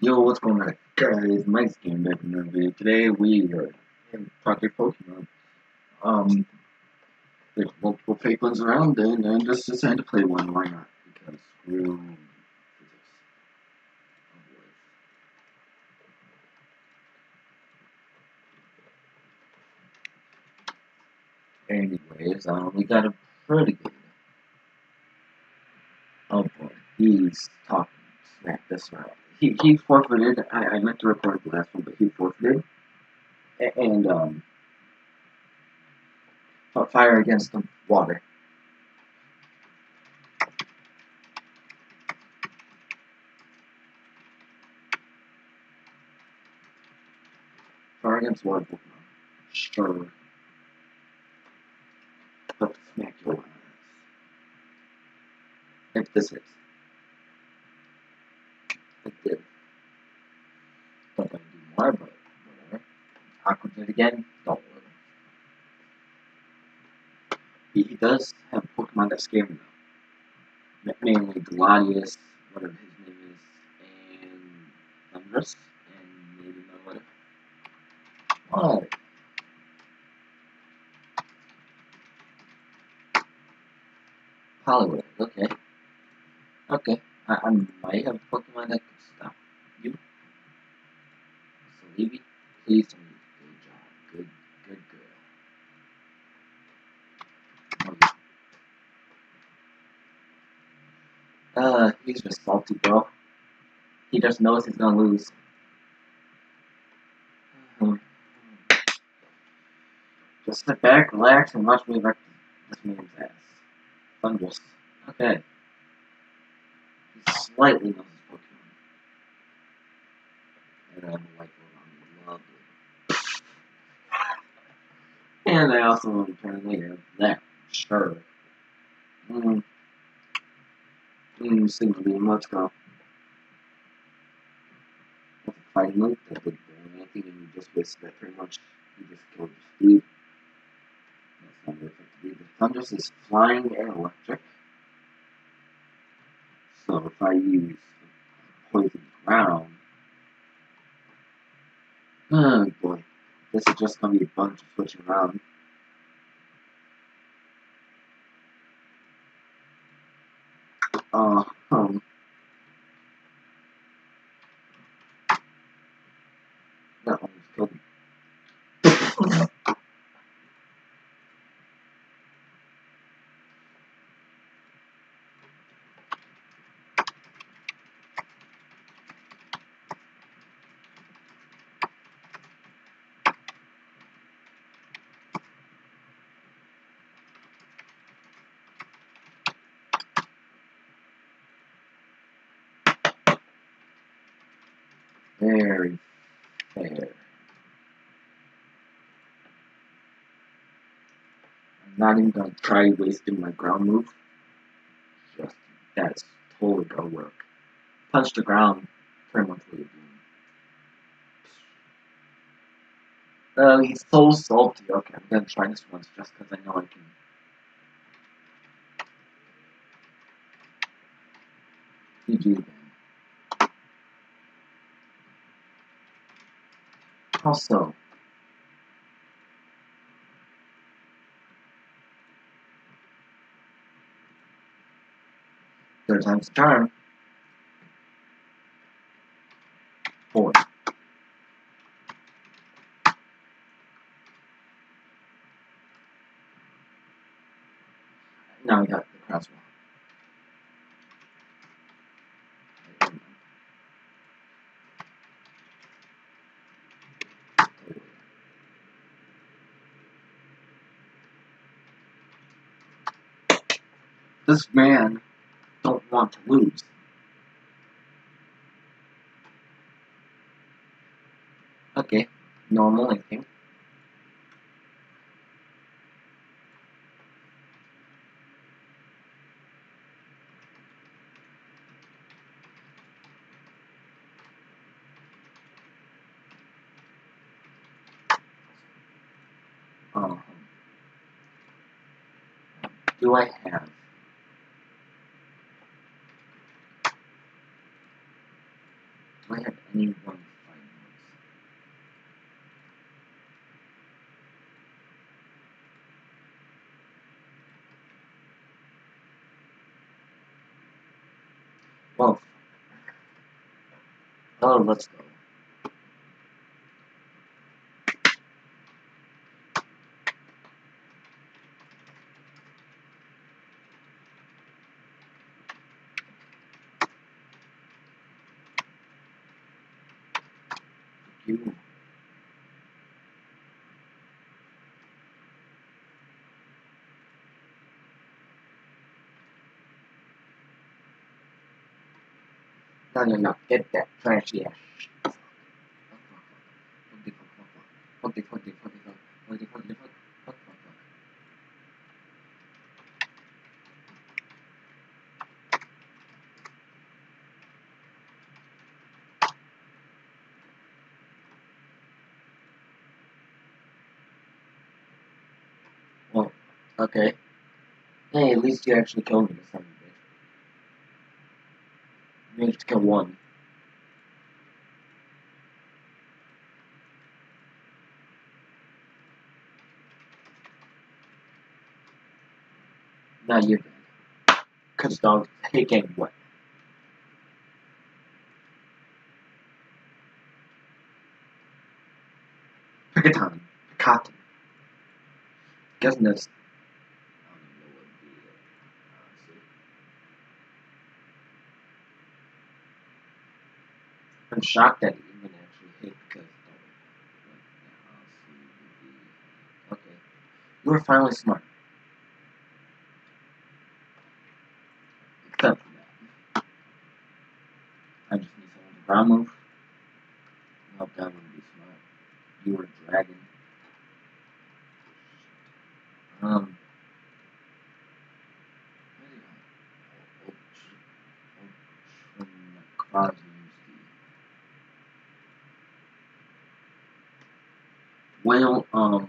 Yo, what's going on, guys? Mike's Game back in another video. Today we are in Pokemon. Um, there's multiple fake ones around, and I just decided to play one. Why not? Because screw physics. Oh. Anyways, um, we got a pretty good. Oh boy, he's talking smack this round he, he forfeited. I, I meant to record the last one, but he forfeited. And um, fire against the water. Fire against water Pokemon. Sure. But smack your ass. If this hits. It did. Don't gonna do more, but whatever. Did again, don't worry. He, he does have Pokemon that scare me though. Mainly Gladius, whatever his name is, and Thundurus, and maybe another one. What? Hollywood, okay. Okay. I, I might have Pokemon that could stop you. So leave it don't leave. Good job. Good, good girl. Uh, he's just salty, bro. He just knows he's gonna lose. Mm-hmm. Just sit back, relax, and watch me wreck this man's ass. Thundurus. Okay slightly knows his Pokemon. And I'm like, lovely. And I also want to turn later. That, sure. Mm. Mm, seems to be much fighting move. That did very anything, and you just wasted that pretty much. You just killed your speed. That's not very effective either. Thundurus is flying and electric. So if I use poison ground, oh boy, this is just gonna be a bunch of switching around. Uh, um, that one's killed me. Very fair. I'm not even gonna try wasting my ground move. Just that's totally gonna work. Punch the ground, pretty much what you're doing. Oh, he's so salty. Okay, I'm gonna try this once just because I know I can. GG also third time's charm. Four. Now we got the crosswalk. This man don't want to lose. Okay, normal, think. Um, do I have Do I have anyone fighting ones? Well, oh, let's go. You. No, no, no. Get that trashy ass. What the fuck? What the fuck? What the fuck? What the fuck? What the fuck? What the fuck? Well, okay. Hey, at least you actually killed me this time. You managed to kill one. Now you're dead. Cause dog hate getting wet. Picatan. Picatan. Guessing that's I don't even know what the uh, honestly. I'm shocked that it even actually hit because yeah, would be okay. You were finally smart. Except for that. I just need someone to ground move. Nope, that wouldn't be smart. You were a dragon. Um. what do you want? Ultra, ultra Well, um,